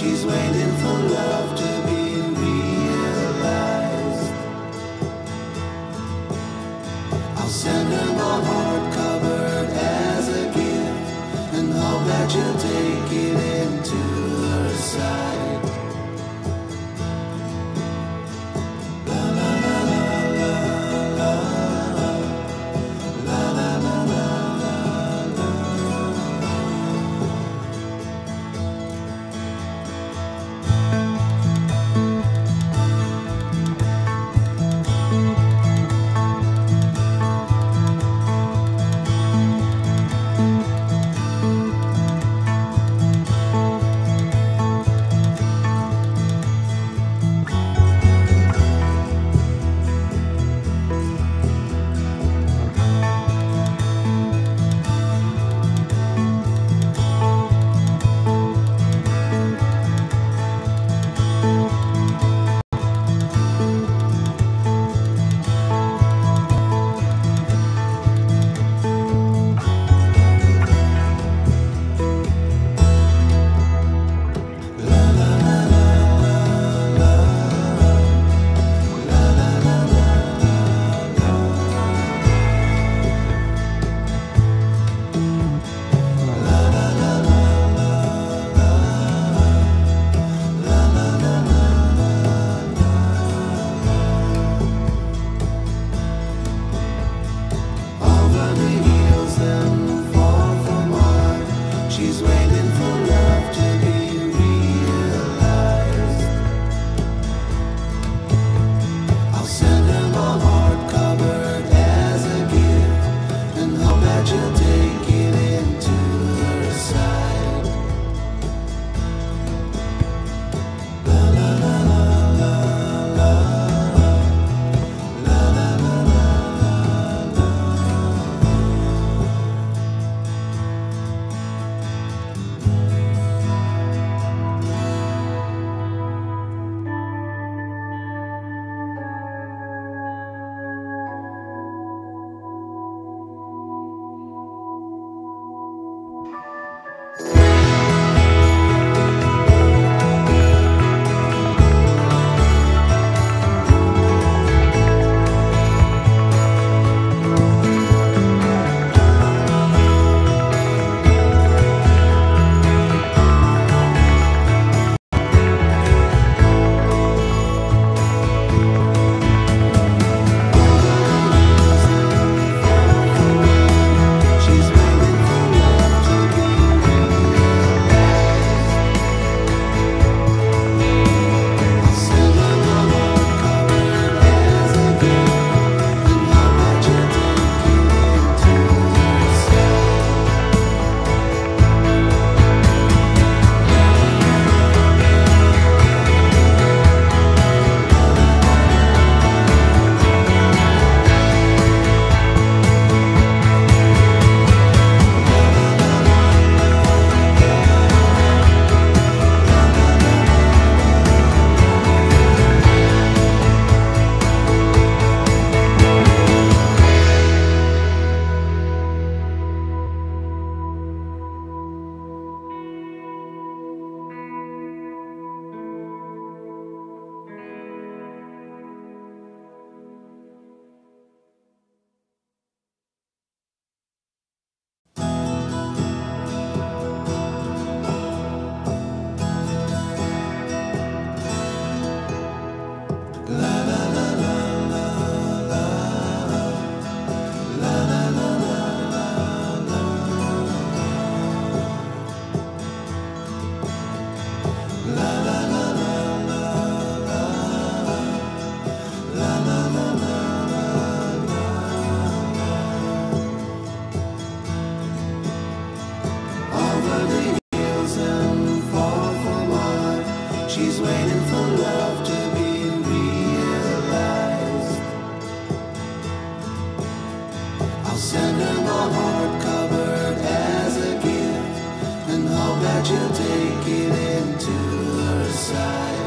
She's waiting for love to be realized. I'll send her my heart covered as a gift and hope that you'll take. Send him a heart covered as a gift and hope that you'll take it into her side.